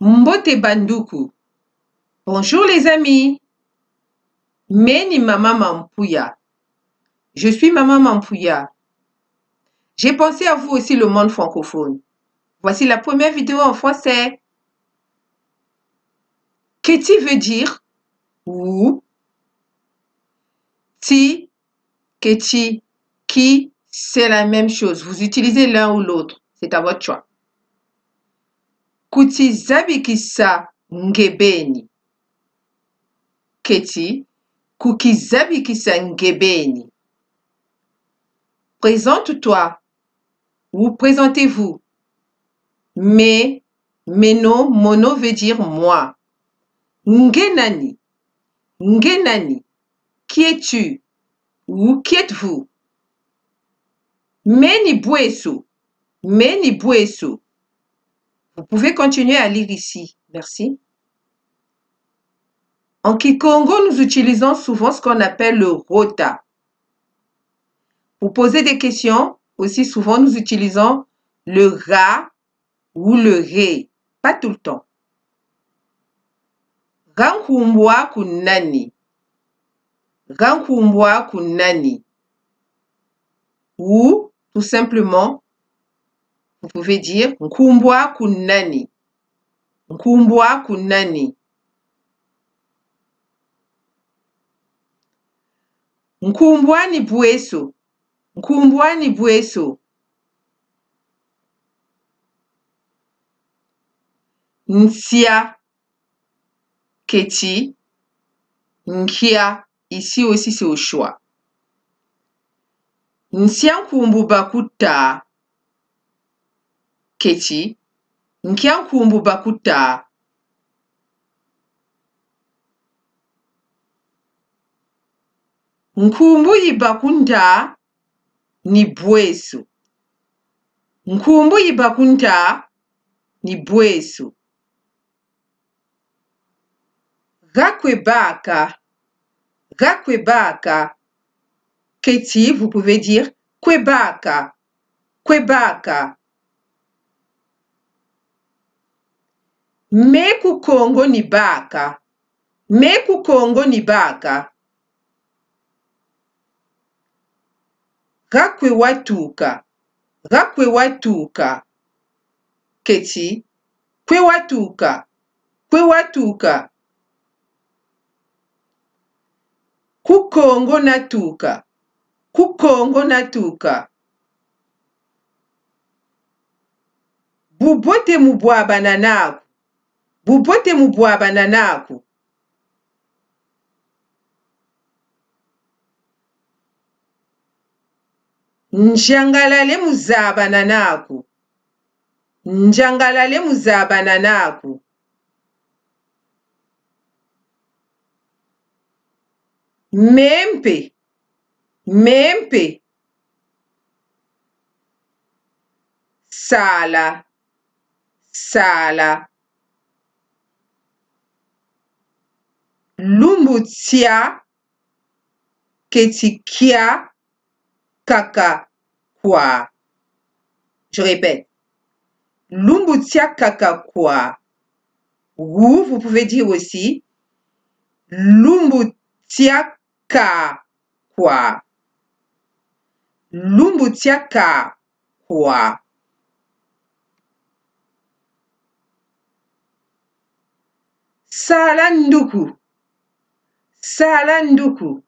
Mbote Banduku. Bonjour les amis. Meni Maman Mampouya. Je suis Maman Mampouya. J'ai pensé à vous aussi le monde francophone. Voici la première vidéo en français. Keti veut dire? Où, ti, keti, qui, c'est la même chose. Vous utilisez l'un ou l'autre. C'est à votre choix. kutizabikisa ngebeni keti kukizabikisa ngebeni présente-toi ou présentez-vous me meno mono veut dire moi. Ngenani ngenani qui es-tu? Ou qui êtes-vous? Meni bweso meni bweso Vous pouvez continuer à lire ici. Merci. En Kikongo, nous utilisons souvent ce qu'on appelle le rota. Pour poser des questions, aussi souvent nous utilisons le ra ou le ré. Pas tout le temps. Rankumbwa kunani. Rankumbwa kunani. Ou tout simplement vous pouvez dire Nkumbwa kunani. Nkumbwa kunani. Nkumbwa ni bweso. Nkumbwa ni bweso. Nsia. Keti. Nkia. Ici aussi c'est au choix. Nsia nkumbu bakuta. keti Nkia Nkumbu bakuta nkumbu ibakunta ni bwesu nkumbu ibakunta ni bwesu Rakwebaka. Rakwebaka. Katie, vous pouvez dire Kwebaka. Kwebaka. Meku Congo ni baka. Meku Congo ni baka. Rakwewatuka. Rakwewatuka. Keti. Kwewatuka. Kwewatuka. Kukongo natuka. Kukongo natuka. Bubote mubwabana naku. bubote mubwabana naku njangalale muzabana naku njangalale muzabana naku mempe mempe sala. Sala. Lumbutia. Ketikia. Kaka. Kwa. Je répète. Lumbutia kaka kwa. Ou vous pouvez dire aussi. Lumbutia Lumbutyakwa. nduku Salanduku. Salanduku.